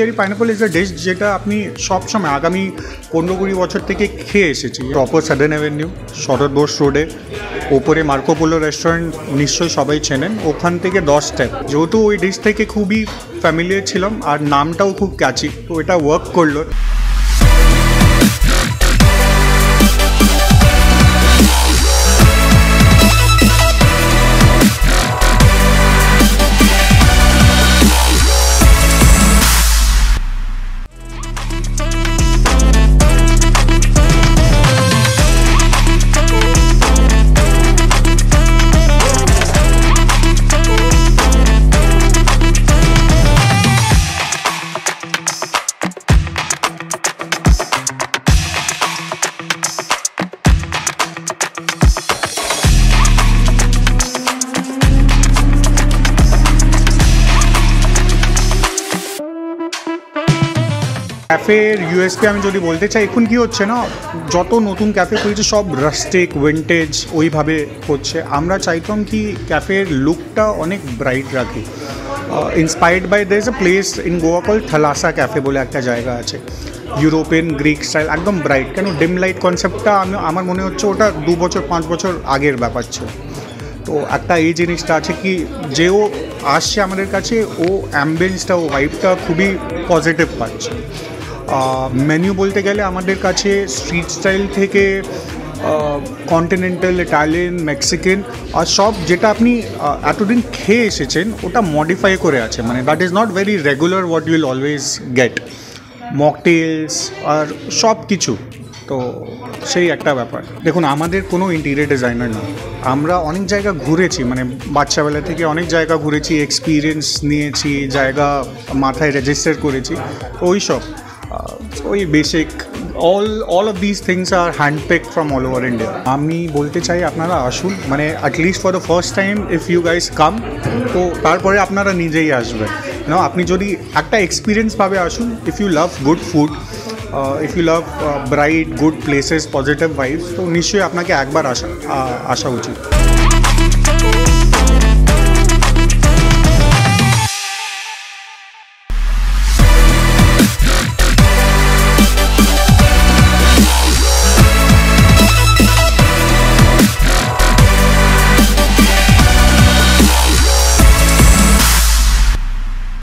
Cherry pineapple is a dish যেটা আপনি সবসময় আগামী পনেরো কুড়ি বছর থেকে খেয়ে এসেছি। Proper southern avenue Sarat Bose রোডে ওপরে মার্কোপোলো রেস্টুরেন্ট নিশ্চয়ই সবাই চেনেন। ওখান থেকে দশ স্টেপ যেহেতু ওই ডিশ থেকে খুবই ফ্যামিলিয়ার ছিলাম, আর নামটাও খুব ক্যাচি তো এটা ওয়ার্ক করল। ক্যাফের ইউএসপি আমি যদি বলতে চাই, এখন কি হচ্ছে না? যত নতুন ক্যাফে খুলছে, সব রাস্টিক উইন্টেজ ওইভাবে হচ্ছে। আমরা চাইতাম কি ক্যাফের লুকটা অনেক ব্রাইট রাখি। Inspired by there a place in Goa call Thalassa cafe বলে একটা জায়গা আছে। ইউরোপিয়ান গ্রিক স্টাইল একদম ব্রাইট কেন? ডিম লাইট কনসেপ্টটা আমি, আমার মনে হচ্ছে ওটা দু বছর, পাঁচ বছর আগের ব্যাপার ছিল। তো একটা এই জিনিসটা আছে কি, যে ও আসছে আমাদের কাছে, ও অ্যাম্বিয়েন্সটা ও ভাইবটা খুবই পজিটিভ পাচ্ছে। মেনু বলতে গেলে আমাদের কাছে স্ট্রিট স্টাইল থেকে কন্টিনেন্টাল ইটালিয়ান মেক্সিকান আর সব যেটা আপনি এতদিন খেয়ে এসেছেন, ওটা মডিফাই করে আছে। মানে that is not very regular what you'll always get mocktails আর সব কিছু। তো সেই একটা ব্যাপার। দেখুন, আমাদের কোনো ইন্টিরিয়ার ডিজাইনার না। আমরা অনেক জায়গা ঘুরেছি মানে বাচ্চাবেলা থেকে অনেক জায়গা ঘুরেছি এক্সপিরিয়েন্স নিয়েছি, জায়গা মাথায় রেজিস্টার করেছি, ওই সব। ওই basic all all of this things R handpick from all over India আমি বলতে চাই আপনারা আসুন মানে at least for the first time if you guys come তো তারপরে আপনারা নিজেই আসবেন। না আপনি যদি একটা এক্সপিরিয়েন্স ভাবে আসুন if you love good food if you love bright good places positive vibes তো নিশ্চয়ই আপনাকে একবার আসা আসা উচিত।